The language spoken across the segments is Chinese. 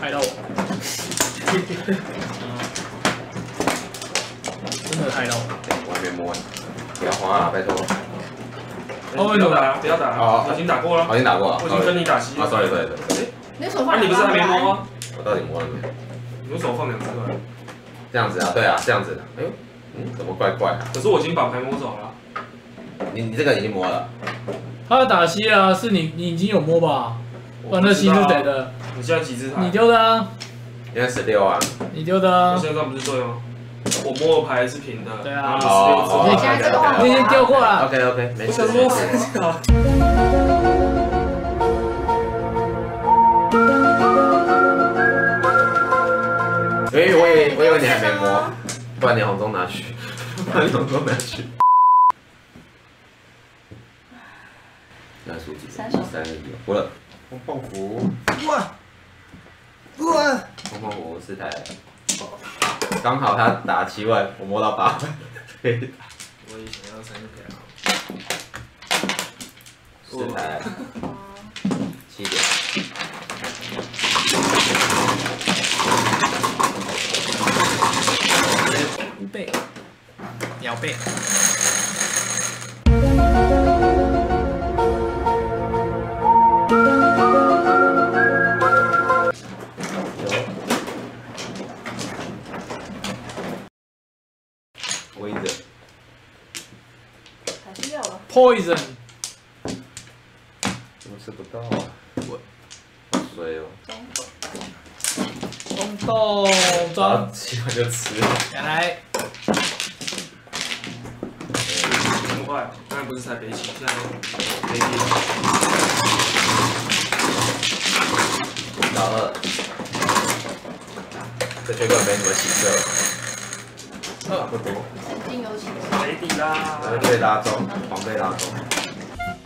拍到我，真的拍到我，我还没摸呢，不要慌啊，拜托。哦，不要打，不要打，我已经打过了，我已经打过了，我已经跟你打七。啊，对对对。你手放，那你不是还没摸吗？我到底摸了没？你手放两次吗？这样子啊，对啊，这样子。哎呦，嗯，怎么怪怪？可是我已经把牌摸走了。你你这个已经摸了。他要打西啊，是你你已经有摸吧？不然那西是谁？的？你现在几只牌？你丢的啊，现在十六啊。你丢的啊我。现在不是对吗？我摸的牌是平的，对啊哦只。现在这个话你已经丢过了。OK OK，没我事想说，没事。因为我以为我以为你还没摸，不然你红中拿去，不然你红中拿去。那数几？三十三十一，过了。碰碰胡，哇哇！碰碰胡四台，刚好他打七万，我摸到八万，可以打我也想要三条。四台七点。背，鸟背。我一直还是要了。Poison，怎么吃不到啊？我好衰哦。冲动然装后七万就吃。下来，这么快？刚才不是才北起，现在北地。老二，这血管没什么起色。差不多，曾经有起北地啦。然后被拉中，黄被拉中。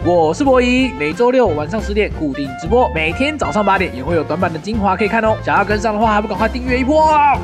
我是博仪，每周六晚上十点固定直播，每天早上八点也会有短版的精华可以看哦。想要跟上的话，还不赶快订阅一波啊！